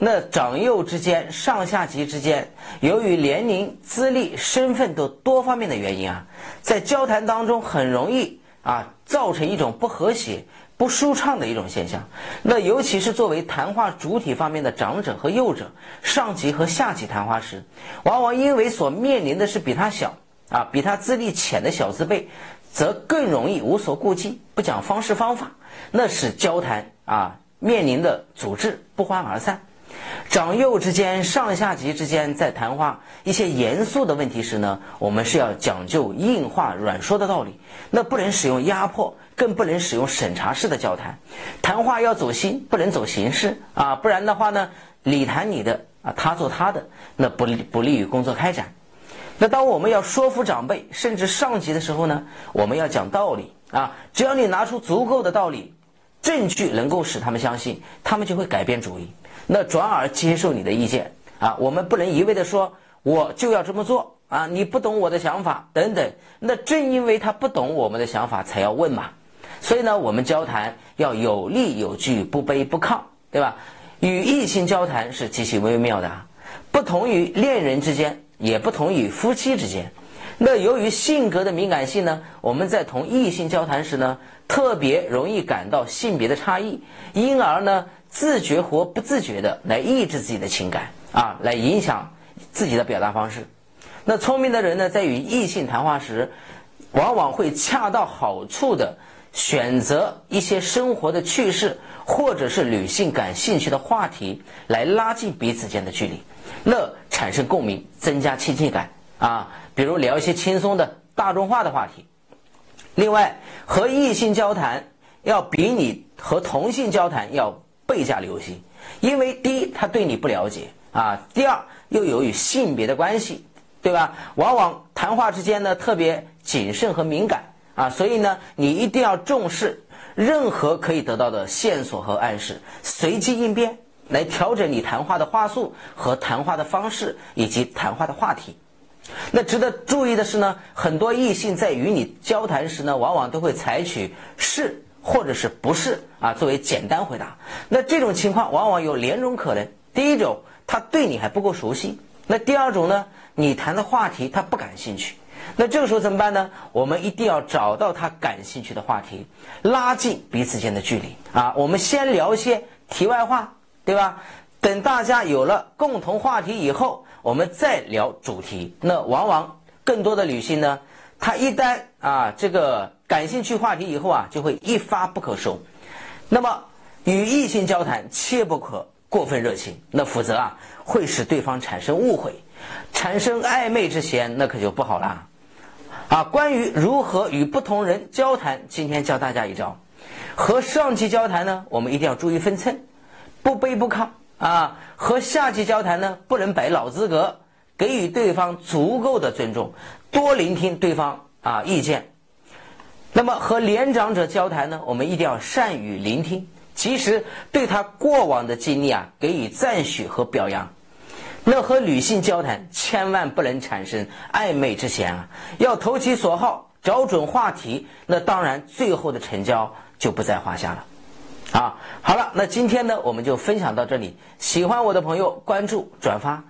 那长幼之间、上下级之间，由于年龄、资历、身份等多方面的原因啊，在交谈当中很容易啊造成一种不和谐、不舒畅的一种现象。那尤其是作为谈话主体方面的长者和幼者，上级和下级谈话时，往往因为所面临的是比他小啊、比他资历浅的小字辈，则更容易无所顾忌，不讲方式方法，那使交谈啊面临的阻滞不欢而散。长幼之间、上下级之间在谈话一些严肃的问题时呢，我们是要讲究硬话软说的道理，那不能使用压迫，更不能使用审查式的交谈。谈话要走心，不能走形式啊，不然的话呢，你谈你的啊，他做他的，那不利不利于工作开展。那当我们要说服长辈甚至上级的时候呢，我们要讲道理啊，只要你拿出足够的道理。证据能够使他们相信，他们就会改变主意，那转而接受你的意见啊。我们不能一味的说我就要这么做啊，你不懂我的想法等等。那正因为他不懂我们的想法，才要问嘛。所以呢，我们交谈要有理有据，不卑不亢，对吧？与异性交谈是极其微妙的，不同于恋人之间，也不同于夫妻之间。那由于性格的敏感性呢，我们在同异性交谈时呢，特别容易感到性别的差异，因而呢，自觉或不自觉的来抑制自己的情感啊，来影响自己的表达方式。那聪明的人呢，在与异性谈话时，往往会恰到好处的选择一些生活的趣事，或者是女性感兴趣的话题，来拉近彼此间的距离，那产生共鸣，增加亲近感啊。比如聊一些轻松的大众化的话题。另外，和异性交谈要比你和同性交谈要倍加留心，因为第一他对你不了解啊，第二又由于性别的关系，对吧？往往谈话之间呢特别谨慎和敏感啊，所以呢你一定要重视任何可以得到的线索和暗示，随机应变来调整你谈话的话术和谈话的方式以及谈话的话题。那值得注意的是呢，很多异性在与你交谈时呢，往往都会采取是或者是不是啊作为简单回答。那这种情况往往有两种可能：第一种，他对你还不够熟悉；那第二种呢，你谈的话题他不感兴趣。那这个时候怎么办呢？我们一定要找到他感兴趣的话题，拉近彼此间的距离啊。我们先聊一些题外话，对吧？等大家有了共同话题以后。我们再聊主题，那往往更多的女性呢，她一旦啊这个感兴趣话题以后啊，就会一发不可收。那么与异性交谈，切不可过分热情，那否则啊会使对方产生误会，产生暧昧之嫌，那可就不好啦。啊，关于如何与不同人交谈，今天教大家一招。和上级交谈呢，我们一定要注意分寸，不卑不亢。啊，和下级交谈呢，不能摆老资格，给予对方足够的尊重，多聆听对方啊意见。那么和年长者交谈呢，我们一定要善于聆听，及时对他过往的经历啊给予赞许和表扬。那和女性交谈，千万不能产生暧昧之嫌啊，要投其所好，找准话题，那当然最后的成交就不在话下了。啊，好了，那今天呢，我们就分享到这里。喜欢我的朋友，关注转发。